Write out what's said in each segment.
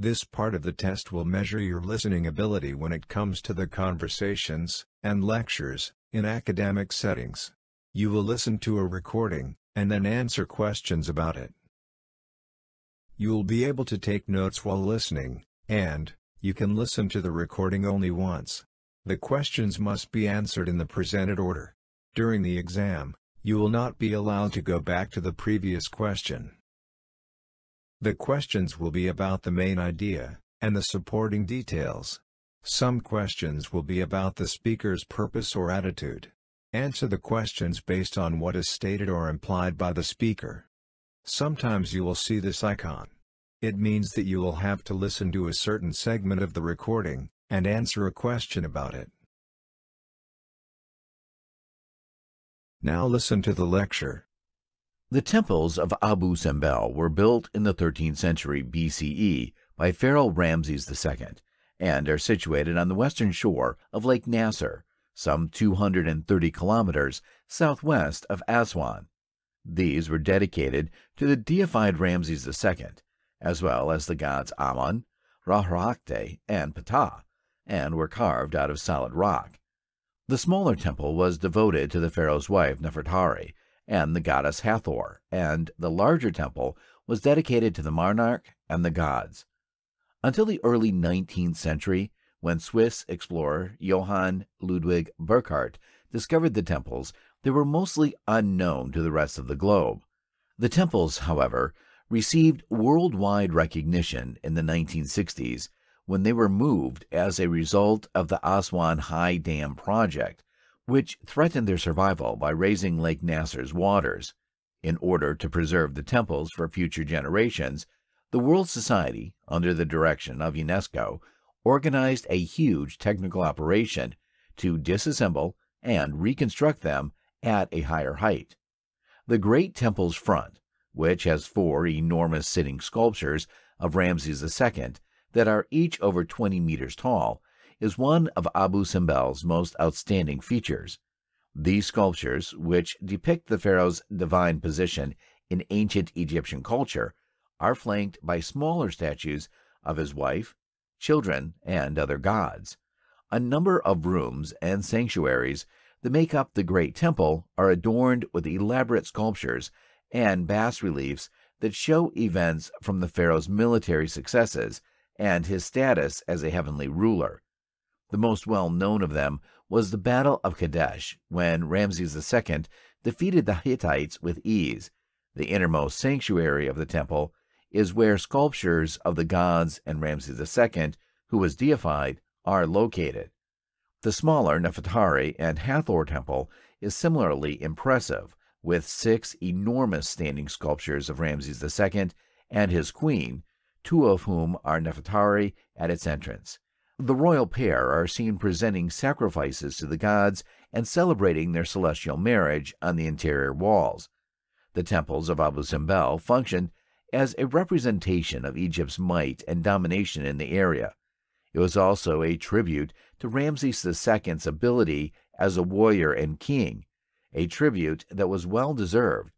This part of the test will measure your listening ability when it comes to the conversations and lectures in academic settings. You will listen to a recording and then answer questions about it. You will be able to take notes while listening, and you can listen to the recording only once. The questions must be answered in the presented order. During the exam, you will not be allowed to go back to the previous question. The questions will be about the main idea, and the supporting details. Some questions will be about the speaker's purpose or attitude. Answer the questions based on what is stated or implied by the speaker. Sometimes you will see this icon. It means that you will have to listen to a certain segment of the recording, and answer a question about it. Now listen to the lecture. The temples of Abu Simbel were built in the 13th century BCE by Pharaoh Ramses II and are situated on the western shore of Lake Nasser, some 230 kilometers southwest of Aswan. These were dedicated to the deified Ramses II, as well as the gods Amun, Ra-Horakhty, and Ptah, and were carved out of solid rock. The smaller temple was devoted to the pharaoh's wife Nefertari, and the goddess Hathor, and the larger temple was dedicated to the monarch and the gods. Until the early 19th century, when Swiss explorer Johann Ludwig Burckhardt discovered the temples, they were mostly unknown to the rest of the globe. The temples, however, received worldwide recognition in the 1960s when they were moved as a result of the Aswan High Dam project, which threatened their survival by raising Lake Nasser's waters. In order to preserve the temples for future generations, the World Society, under the direction of UNESCO, organized a huge technical operation to disassemble and reconstruct them at a higher height. The Great Temple's front, which has four enormous sitting sculptures of Ramses II that are each over 20 meters tall, is one of Abu Simbel's most outstanding features. These sculptures, which depict the pharaoh's divine position in ancient Egyptian culture, are flanked by smaller statues of his wife, children, and other gods. A number of rooms and sanctuaries that make up the Great Temple are adorned with elaborate sculptures and bas reliefs that show events from the pharaoh's military successes and his status as a heavenly ruler. The most well known of them was the Battle of Kadesh, when Ramses II defeated the Hittites with ease. The innermost sanctuary of the temple is where sculptures of the gods and Ramses II, who was deified, are located. The smaller Nefertari and Hathor temple is similarly impressive, with six enormous standing sculptures of Ramses II and his queen, two of whom are Nefertari at its entrance. The royal pair are seen presenting sacrifices to the gods and celebrating their celestial marriage on the interior walls. The temples of Abu Simbel functioned as a representation of Egypt's might and domination in the area. It was also a tribute to Ramses II's ability as a warrior and king, a tribute that was well deserved.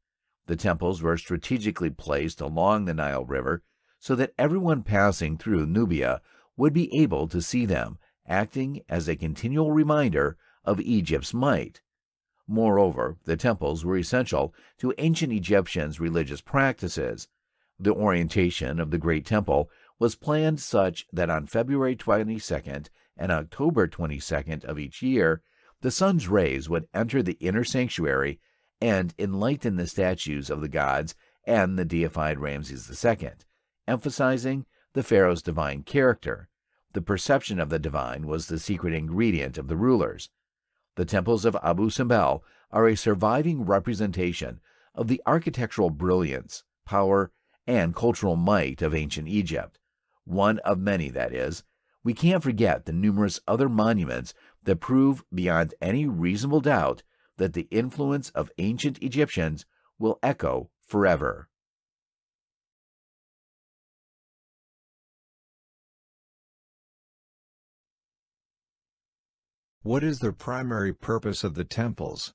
The temples were strategically placed along the Nile River so that everyone passing through Nubia would be able to see them, acting as a continual reminder of Egypt's might. Moreover, the temples were essential to ancient Egyptians' religious practices. The orientation of the Great Temple was planned such that on February 22nd and October 22nd of each year, the sun's rays would enter the inner sanctuary and enlighten the statues of the gods and the deified Ramses II, emphasizing the pharaoh's divine character. The perception of the divine was the secret ingredient of the rulers. The temples of Abu Simbel are a surviving representation of the architectural brilliance, power, and cultural might of ancient Egypt. One of many, that is. We can't forget the numerous other monuments that prove beyond any reasonable doubt that the influence of ancient Egyptians will echo forever. What is the primary purpose of the temples?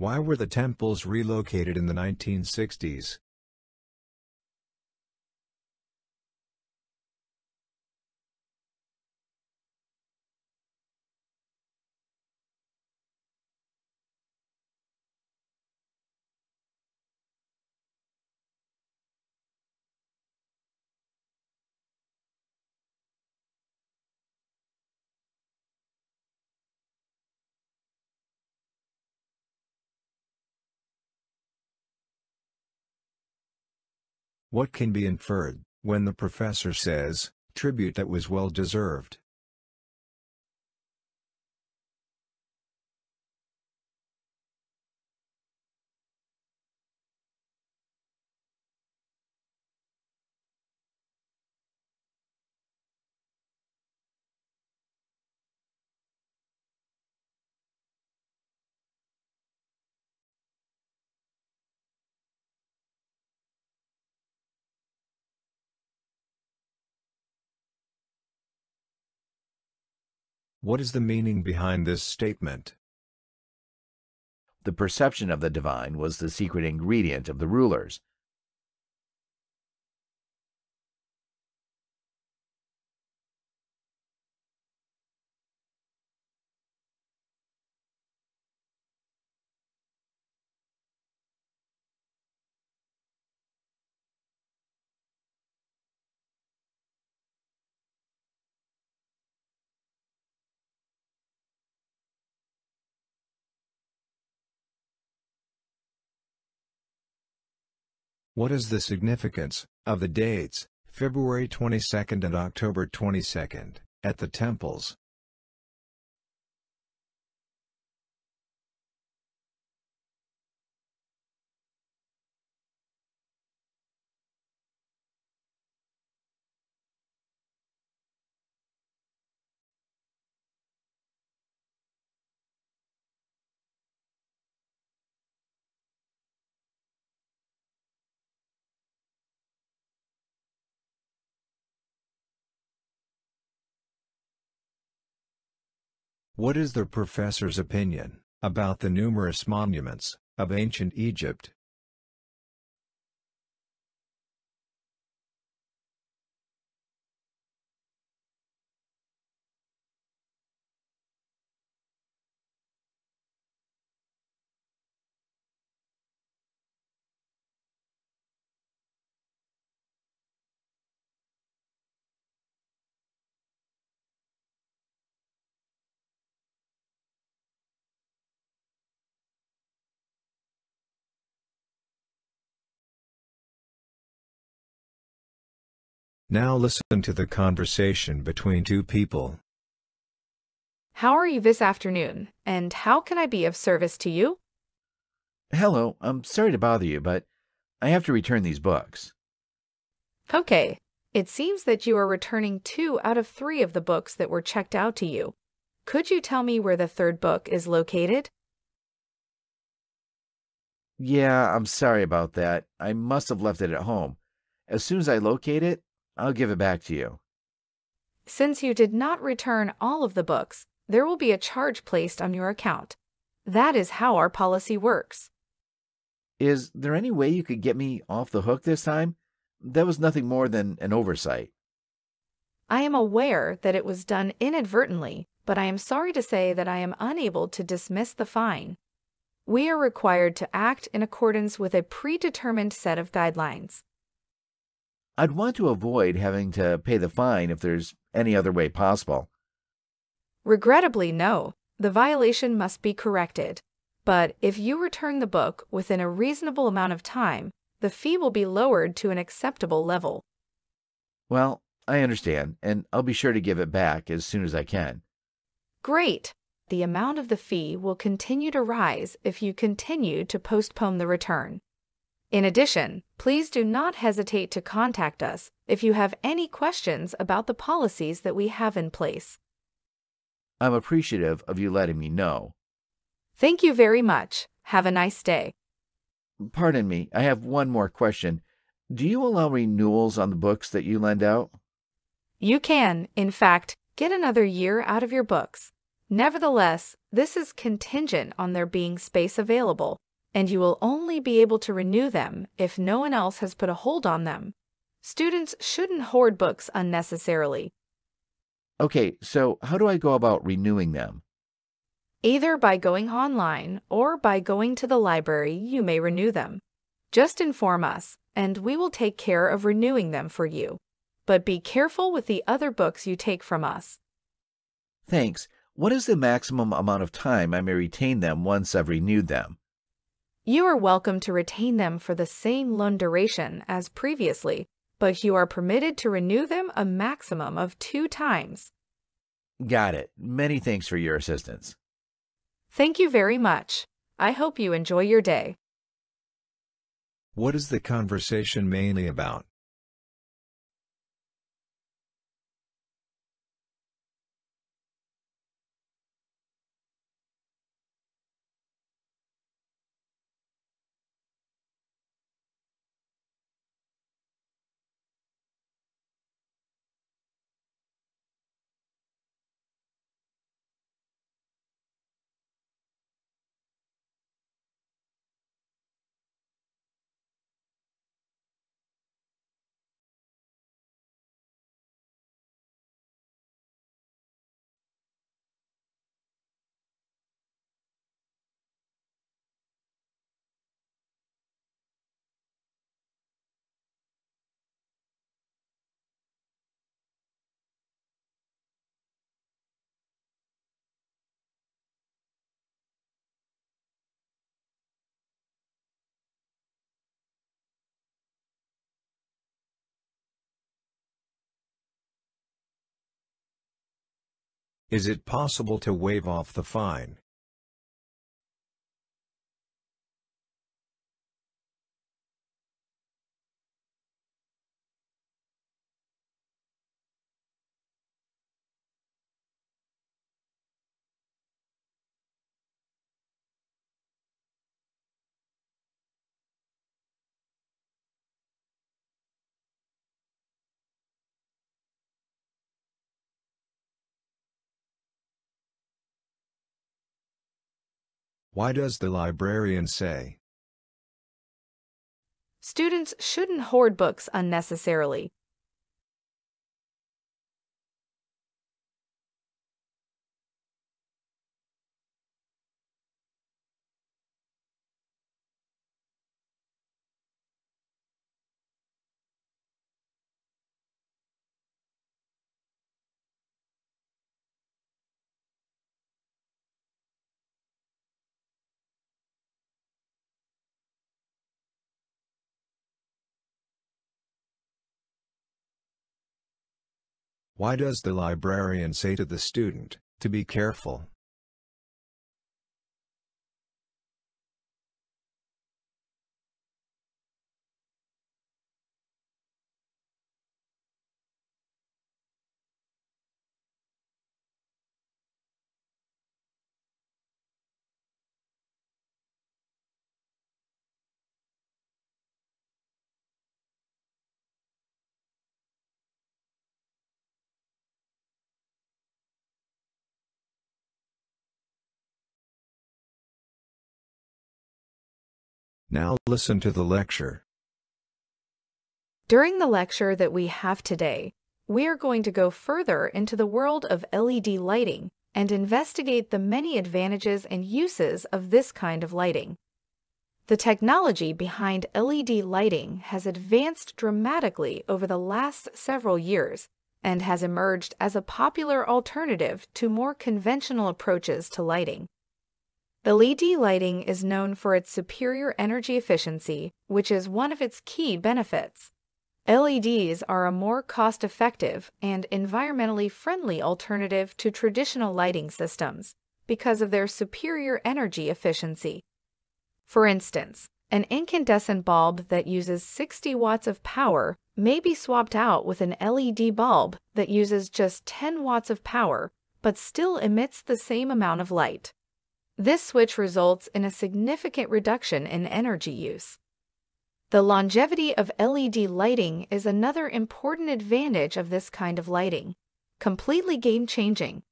Why were the temples relocated in the 1960s? What can be inferred, when the professor says, tribute that was well deserved? What is the meaning behind this statement? The perception of the divine was the secret ingredient of the rulers. What is the significance of the dates, February 22nd and October 22nd, at the temples? What is the professor's opinion about the numerous monuments of ancient Egypt? Now listen to the conversation between two people. How are you this afternoon, and how can I be of service to you? Hello, I'm sorry to bother you, but I have to return these books. Okay, it seems that you are returning two out of three of the books that were checked out to you. Could you tell me where the third book is located? Yeah, I'm sorry about that. I must have left it at home. As soon as I locate it, I'll give it back to you. Since you did not return all of the books, there will be a charge placed on your account. That is how our policy works. Is there any way you could get me off the hook this time? That was nothing more than an oversight. I am aware that it was done inadvertently, but I am sorry to say that I am unable to dismiss the fine. We are required to act in accordance with a predetermined set of guidelines. I'd want to avoid having to pay the fine if there's any other way possible. Regrettably, no. The violation must be corrected. But if you return the book within a reasonable amount of time, the fee will be lowered to an acceptable level. Well, I understand, and I'll be sure to give it back as soon as I can. Great! The amount of the fee will continue to rise if you continue to postpone the return. In addition, please do not hesitate to contact us if you have any questions about the policies that we have in place. I'm appreciative of you letting me know. Thank you very much. Have a nice day. Pardon me, I have one more question. Do you allow renewals on the books that you lend out? You can, in fact, get another year out of your books. Nevertheless, this is contingent on there being space available, and you will only be able to renew them if no one else has put a hold on them. Students shouldn't hoard books unnecessarily. Okay, so how do I go about renewing them? Either by going online or by going to the library, you may renew them. Just inform us, and we will take care of renewing them for you. But be careful with the other books you take from us. Thanks. What is the maximum amount of time I may retain them once I've renewed them? You are welcome to retain them for the same loan duration as previously, but you are permitted to renew them a maximum of two times. Got it. Many thanks for your assistance. Thank you very much. I hope you enjoy your day. What is the conversation mainly about? Is it possible to waive off the fine? Why does the librarian say? Students shouldn't hoard books unnecessarily. Why does the librarian say to the student, to be careful? Now listen to the lecture. During the lecture that we have today, we are going to go further into the world of LED lighting and investigate the many advantages and uses of this kind of lighting. The technology behind LED lighting has advanced dramatically over the last several years and has emerged as a popular alternative to more conventional approaches to lighting. LED lighting is known for its superior energy efficiency, which is one of its key benefits. LEDs are a more cost effective and environmentally friendly alternative to traditional lighting systems because of their superior energy efficiency. For instance, an incandescent bulb that uses 60 watts of power may be swapped out with an LED bulb that uses just 10 watts of power but still emits the same amount of light. This switch results in a significant reduction in energy use. The longevity of LED lighting is another important advantage of this kind of lighting, completely game changing.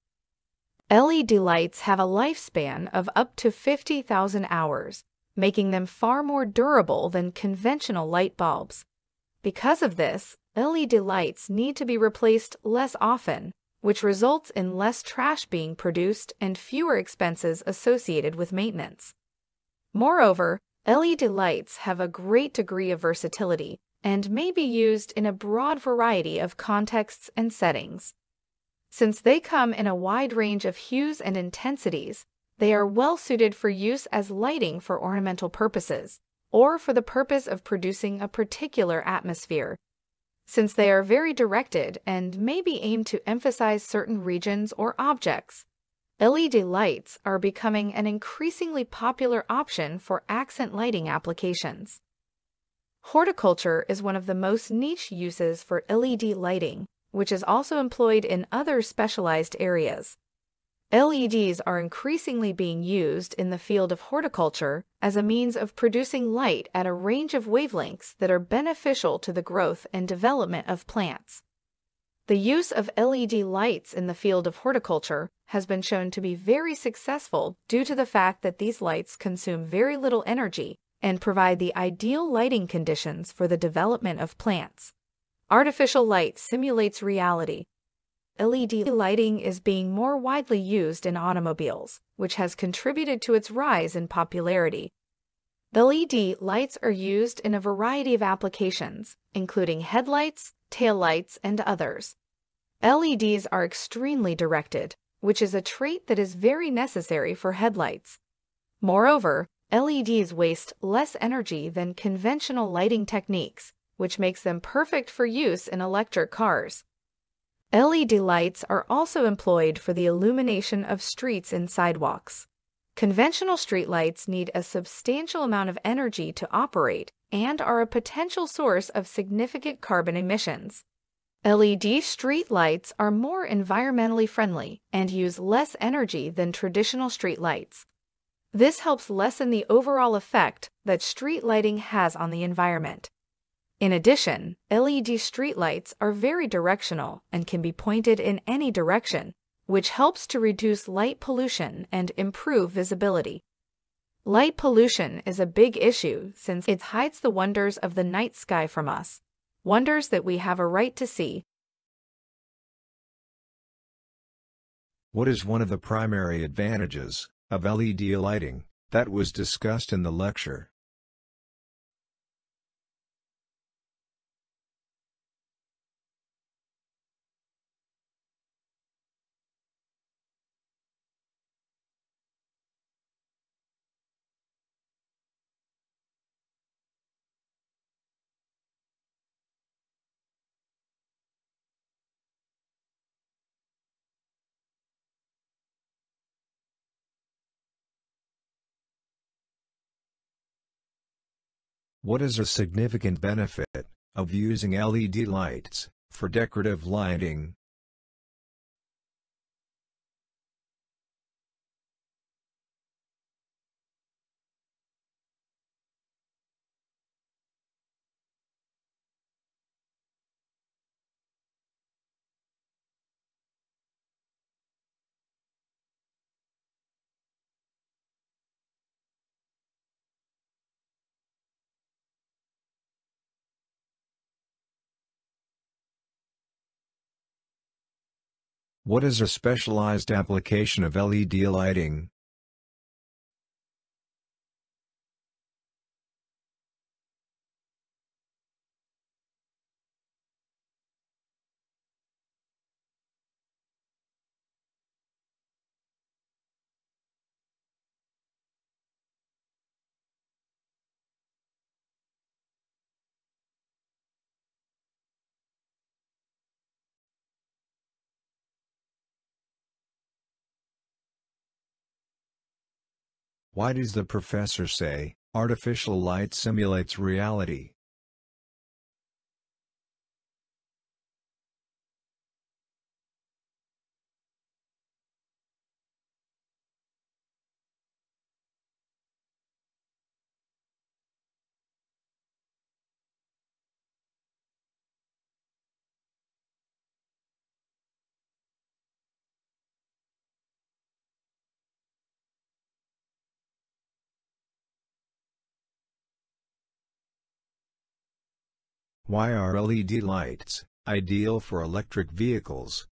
LED lights have a lifespan of up to 50,000 hours, making them far more durable than conventional light bulbs. Because of this, LED lights need to be replaced less often, which results in less trash being produced and fewer expenses associated with maintenance. Moreover, LED lights have a great degree of versatility and may be used in a broad variety of contexts and settings. Since they come in a wide range of hues and intensities, they are well suited for use as lighting for ornamental purposes, or for the purpose of producing a particular atmosphere. Since they are very directed and may be aimed to emphasize certain regions or objects, LED lights are becoming an increasingly popular option for accent lighting applications. Horticulture is one of the most niche uses for LED lighting which is also employed in other specialized areas. LEDs are increasingly being used in the field of horticulture as a means of producing light at a range of wavelengths that are beneficial to the growth and development of plants. The use of LED lights in the field of horticulture has been shown to be very successful due to the fact that these lights consume very little energy and provide the ideal lighting conditions for the development of plants. Artificial light simulates reality. LED lighting is being more widely used in automobiles, which has contributed to its rise in popularity. The LED lights are used in a variety of applications, including headlights, taillights, and others. LEDs are extremely directed, which is a trait that is very necessary for headlights. Moreover, LEDs waste less energy than conventional lighting techniques, which makes them perfect for use in electric cars. LED lights are also employed for the illumination of streets and sidewalks. Conventional streetlights need a substantial amount of energy to operate and are a potential source of significant carbon emissions. LED street lights are more environmentally friendly and use less energy than traditional street lights. This helps lessen the overall effect that street lighting has on the environment. In addition, LED streetlights are very directional and can be pointed in any direction, which helps to reduce light pollution and improve visibility. Light pollution is a big issue since it hides the wonders of the night sky from us, wonders that we have a right to see. What is one of the primary advantages of LED lighting that was discussed in the lecture? What is a significant benefit of using LED lights for decorative lighting? What is a specialized application of LED lighting? Why does the professor say, artificial light simulates reality? Why are LED lights ideal for electric vehicles?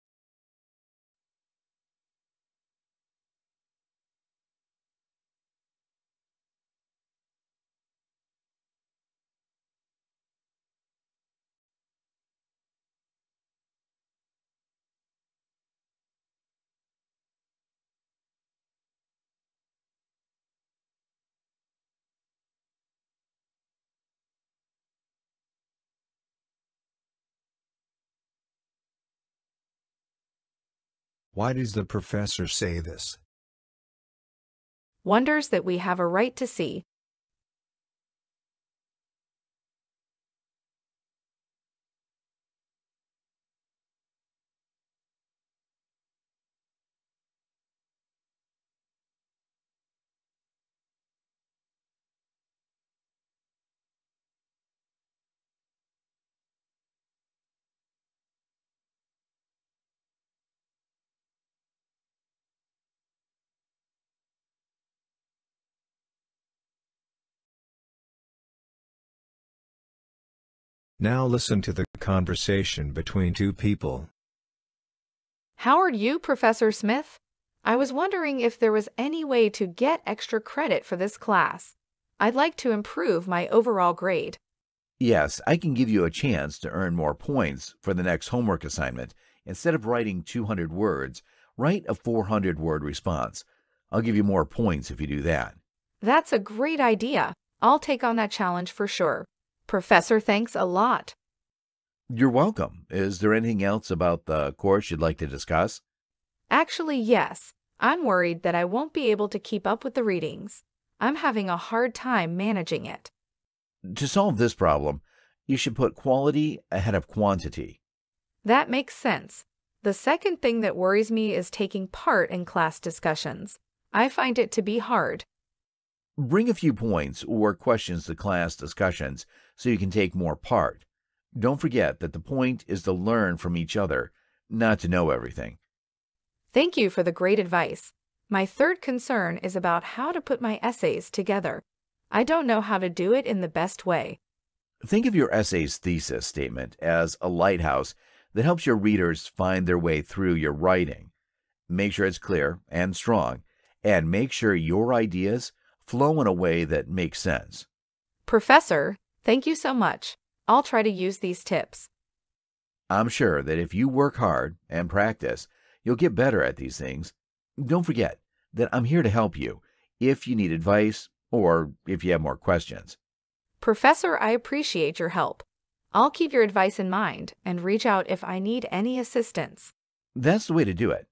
Why does the professor say this? Wonders that we have a right to see. Now listen to the conversation between two people. How are you, Professor Smith? I was wondering if there was any way to get extra credit for this class. I'd like to improve my overall grade. Yes, I can give you a chance to earn more points for the next homework assignment. Instead of writing 200 words, write a 400 word response. I'll give you more points if you do that. That's a great idea. I'll take on that challenge for sure. Professor, thanks a lot. You're welcome. Is there anything else about the course you'd like to discuss? Actually, yes. I'm worried that I won't be able to keep up with the readings. I'm having a hard time managing it. To solve this problem, you should put quality ahead of quantity. That makes sense. The second thing that worries me is taking part in class discussions. I find it to be hard. Bring a few points or questions to class discussions so you can take more part. Don't forget that the point is to learn from each other, not to know everything. Thank you for the great advice. My third concern is about how to put my essays together. I don't know how to do it in the best way. Think of your essay's thesis statement as a lighthouse that helps your readers find their way through your writing. Make sure it's clear and strong, and make sure your ideas flow in a way that makes sense. Professor, thank you so much. I'll try to use these tips. I'm sure that if you work hard and practice, you'll get better at these things. Don't forget that I'm here to help you if you need advice or if you have more questions. Professor, I appreciate your help. I'll keep your advice in mind and reach out if I need any assistance. That's the way to do it.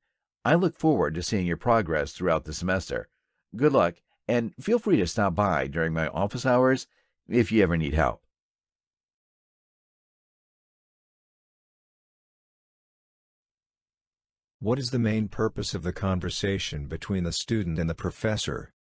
I look forward to seeing your progress throughout the semester. Good luck and feel free to stop by during my office hours if you ever need help. What is the main purpose of the conversation between the student and the professor?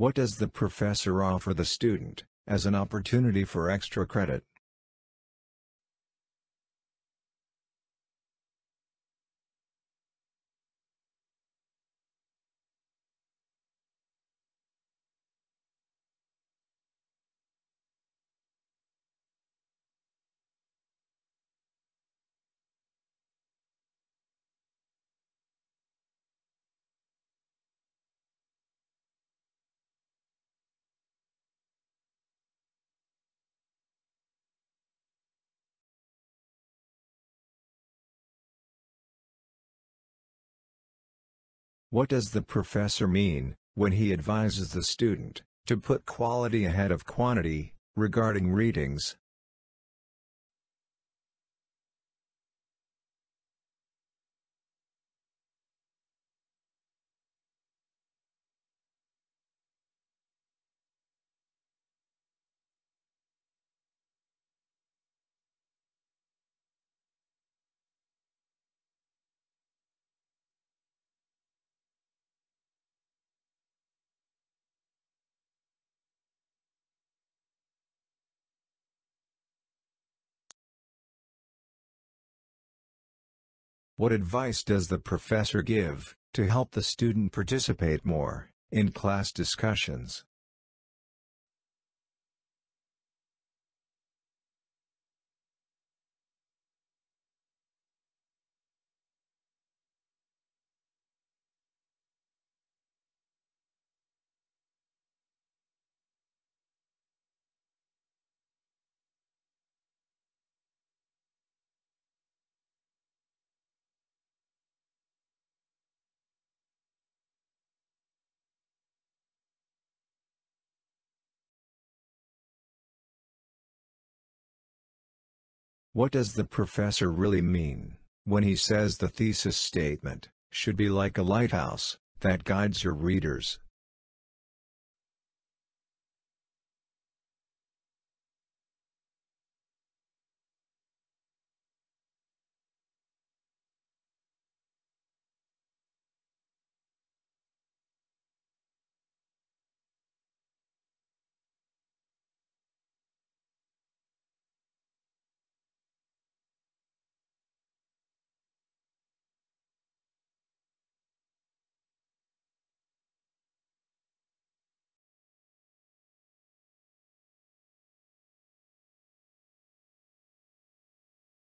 What does the professor offer the student, as an opportunity for extra credit? What does the professor mean, when he advises the student, to put quality ahead of quantity, regarding readings? What advice does the professor give to help the student participate more in class discussions? What does the professor really mean, when he says the thesis statement, should be like a lighthouse, that guides your readers?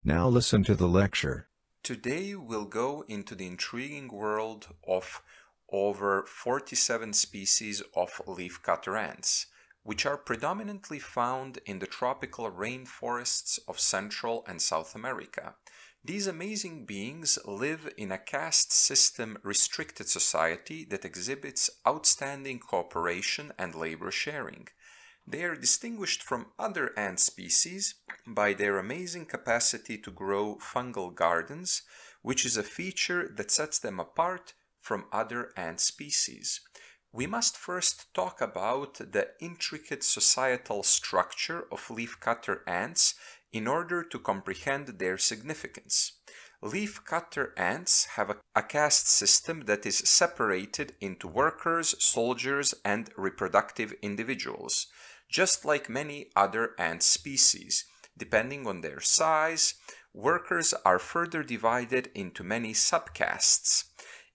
Now listen to the lecture. Today we'll go into the intriguing world of over 47 species of leafcutter ants, which are predominantly found in the tropical rainforests of Central and South America. These amazing beings live in a caste system restricted society that exhibits outstanding cooperation and labor sharing. They are distinguished from other ant species by their amazing capacity to grow fungal gardens, which is a feature that sets them apart from other ant species. We must first talk about the intricate societal structure of leafcutter ants in order to comprehend their significance. Leafcutter ants have a, caste system that is separated into workers, soldiers, and reproductive individuals just like many other ant species. Depending on their size, workers are further divided into many subcastes,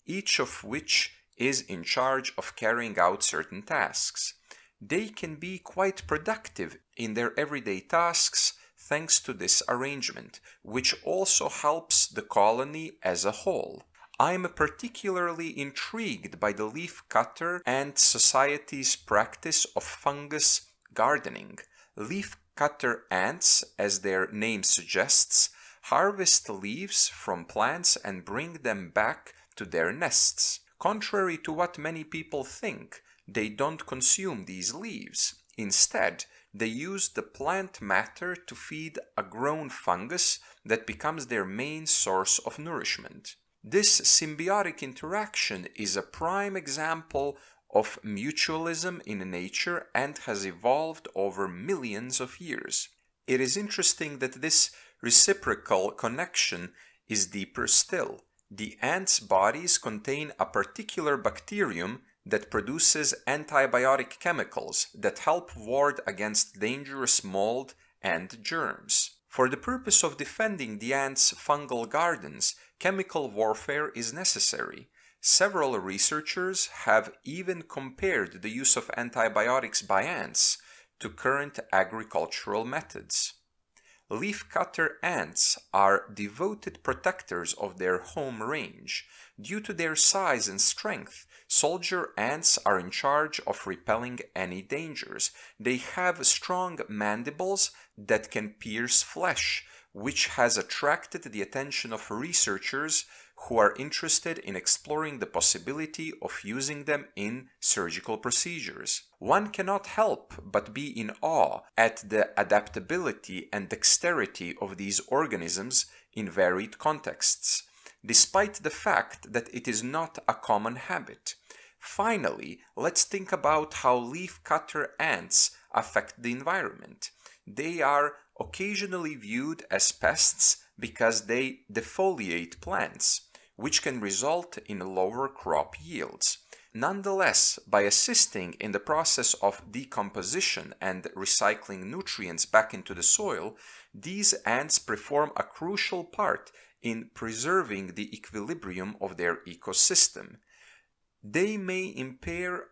each of which is in charge of carrying out certain tasks. They can be quite productive in their everyday tasks thanks to this arrangement, which also helps the colony as a whole. I'm particularly intrigued by the leaf cutter ant society's practice of fungus gardening, leaf cutter ants, as their name suggests, harvest leaves from plants and bring them back to their nests. Contrary to what many people think, they don't consume these leaves. Instead, they use the plant matter to feed a grown fungus that becomes their main source of nourishment. This symbiotic interaction is a prime example of mutualism in nature and has evolved over millions of years. It is interesting that this reciprocal connection is deeper still. The ants' bodies contain a particular bacterium that produces antibiotic chemicals that help ward against dangerous mold and germs. For the purpose of defending the ants' fungal gardens, chemical warfare is necessary. Several researchers have even compared the use of antibiotics by ants to current agricultural methods. Leafcutter ants are devoted protectors of their home range. Due to their size and strength, soldier ants are in charge of repelling any dangers. They have strong mandibles that can pierce flesh, which has attracted the attention of researchers who are interested in exploring the possibility of using them in surgical procedures. One cannot help but be in awe at the adaptability and dexterity of these organisms in varied contexts, despite the fact that it is not a common habit. Finally, let's think about how leafcutter ants affect the environment. They are occasionally viewed as pests because they defoliate plants, which can result in lower crop yields. Nonetheless, by assisting in the process of decomposition and recycling nutrients back into the soil, these ants perform a crucial part in preserving the equilibrium of their ecosystem. They may impair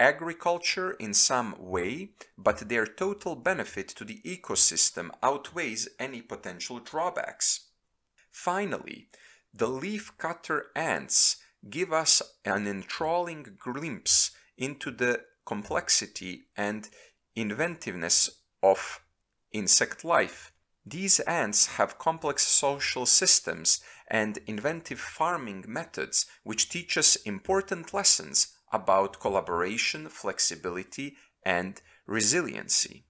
agriculture in some way, but their total benefit to the ecosystem outweighs any potential drawbacks. Finally, the leafcutter ants give us an enthralling glimpse into the complexity and inventiveness of insect life. These ants have complex social systems and inventive farming methods which teach us important lessons about collaboration, flexibility, and resiliency.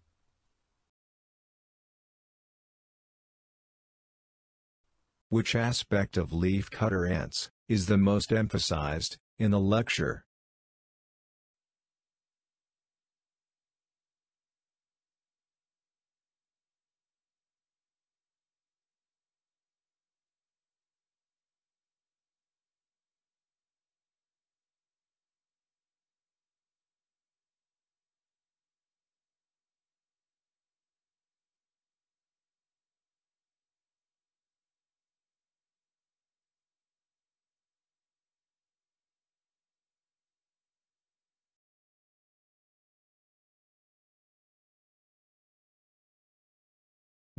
Which aspect of leafcutter ants is the most emphasized in the lecture?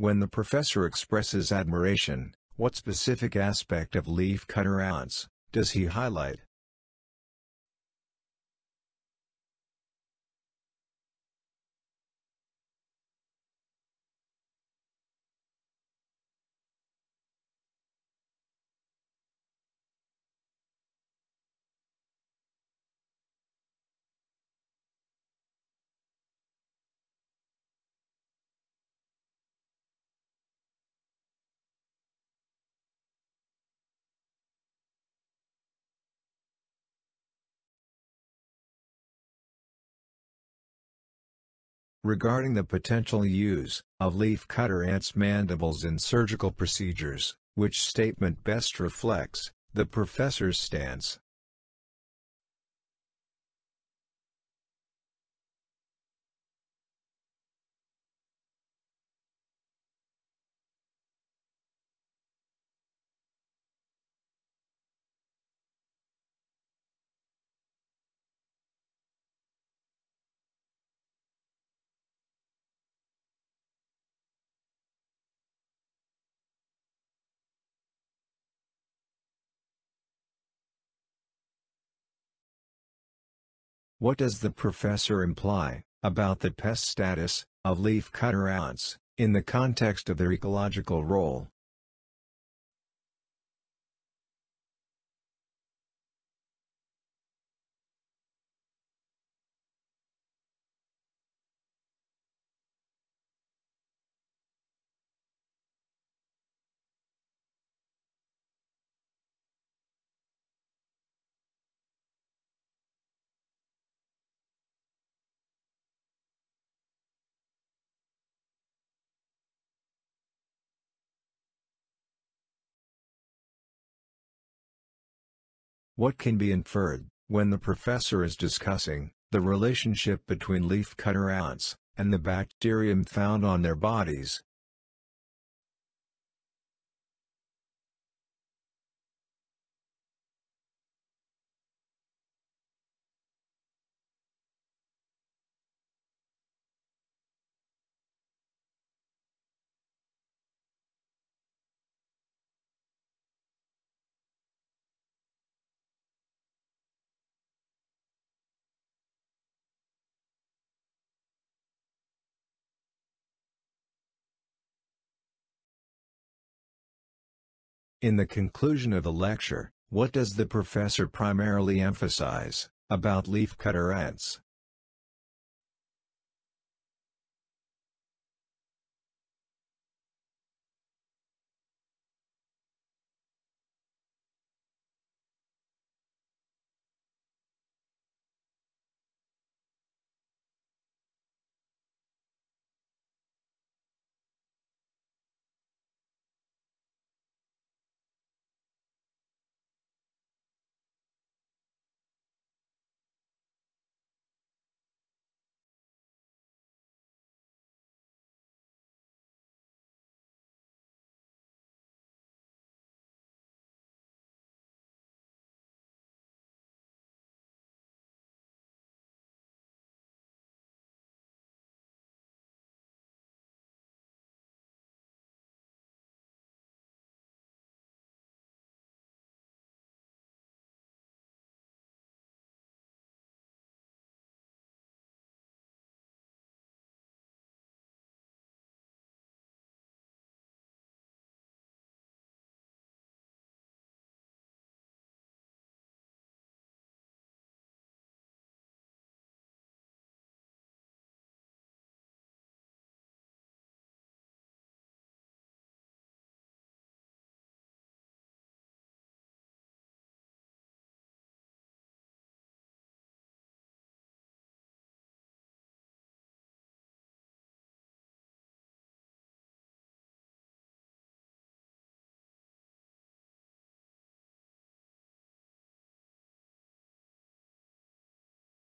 When the professor expresses admiration, what specific aspect of leaf cutter ants does he highlight? Regarding the potential use of leafcutter ants' mandibles in surgical procedures, which statement best reflects the professor's stance? What does the professor imply about the pest status of leafcutter ants in the context of their ecological role? What can be inferred, when the professor is discussing the relationship between leaf cutter ants and the bacterium found on their bodies? In the conclusion of the lecture, what does the professor primarily emphasize about leafcutter ants?